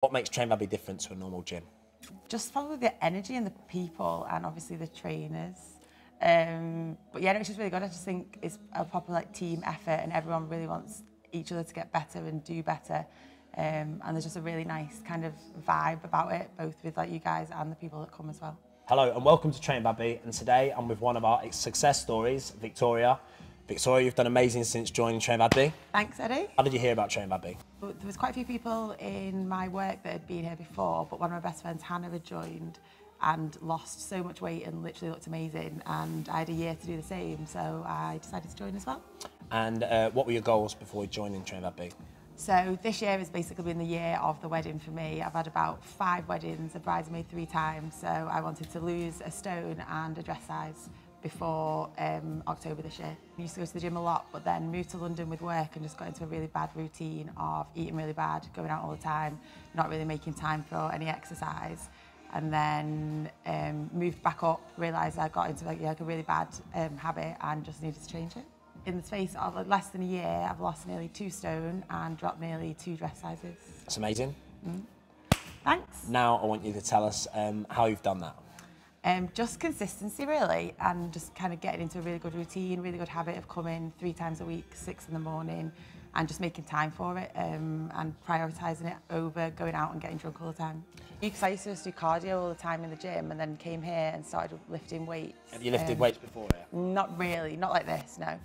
What makes Train With Adby different to a normal gym? just probably the energy and the people and obviously the trainers. Um, but yeah, no, it's just really good. I just think it's a proper like team effort and everyone really wants each other to get better and do better. Um, and there's just a really nice kind of vibe about it, both with like you guys and the people that come as well. Hello and welcome to Train With Adby. And today I'm with one of our success stories, Victoria. Victoria, you've done amazing since joining Train With Adby. Thanks, Eddie. How did you hear about Train With Adby? There was quite a few people in my work that had been here before, but one of my best friends, Hannah, had joined and lost so much weight and literally looked amazing. And I had a year to do the same, so I decided to join as well. And uh, what were your goals before joining Train With Adby? So this year has basically been the year of the wedding for me. I've had about five weddings, a bridesmaid three times, so I wanted to lose a stone and a dress size before um, October this year. I used to go to the gym a lot, but then moved to London with work and just got into a really bad routine of eating really bad, going out all the time, not really making time for any exercise. And then um, moved back up, realised I got into like, like a really bad um, habit and just needed to change it. In the space of less than a year, I've lost nearly two stone and dropped nearly two dress sizes. That's amazing. Mm. Thanks. Now I want you to tell us um, how you've done that. Um, just consistency really and just kind of getting into a really good routine, really good habit of coming three times a week, six in the morning and just making time for it um, and prioritising it over going out and getting drunk all the time. Because I used to just do cardio all the time in the gym and then came here and started lifting weights. Have you lifted Um, weights before here? Not really, not like this, no.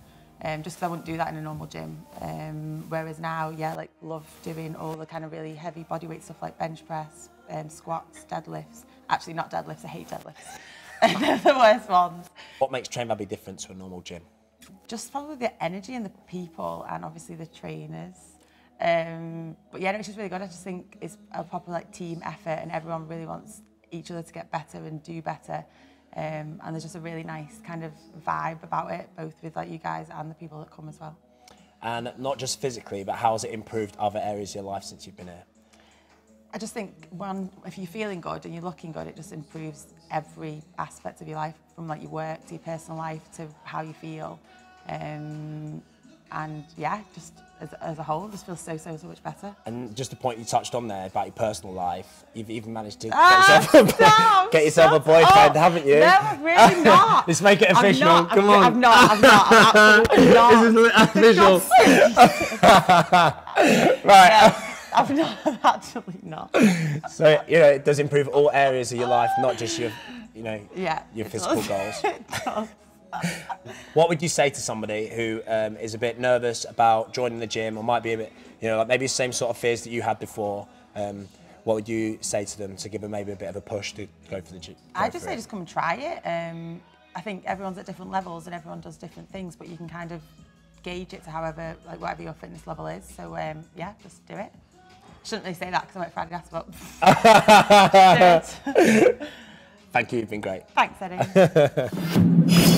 Um, just 'cause I wouldn't do that in a normal gym. Um, whereas now, yeah, like love doing all the kind of really heavy bodyweight stuff like bench press, um, squats, deadlifts. Actually, not deadlifts. I hate deadlifts. They're the worst ones. What makes Train With Adby different to a normal gym? Just probably the energy and the people, and obviously the trainers. Um, but yeah, no, it's just really good. I just think it's a proper like team effort, and everyone really wants each other to get better and do better. Um, and there's just a really nice kind of vibe about it, both with like you guys and the people that come as well. And not just physically, but how has it improved other areas of your life since you've been here? I just think one, if you're feeling good and you're looking good, it just improves every aspect of your life, from like your work to your personal life to how you feel. Um, and yeah, just as, as a whole, just feels so, so, so much better. And just the point you touched on there about your personal life, you've even managed to Ah, get yourself, stop, get yourself a boyfriend, Oh, haven't you? No, really not. Let's make it I'm official. not, Come I'm, on. I'm not, I'm not, I'm absolutely not. official. right. I'm not, I'm actually not. So you know, it does improve all areas of your life, not just your, you know, Yeah. your physical does. goals. It. What would you say to somebody who um, is a bit nervous about joining the gym, or might be a bit, you know, like maybe the same sort of fears that you had before? Um, what would you say to them to give them maybe a bit of a push to go for the gym? I just say just come and try it. Um, I think everyone's at different levels and everyone does different things, but you can kind of gauge it to however, like whatever your fitness level is. So um, yeah, just do it. Shouldn't really say that because I'm at Friday Gas, but. Thank you, you've been great. Thanks, Eddie.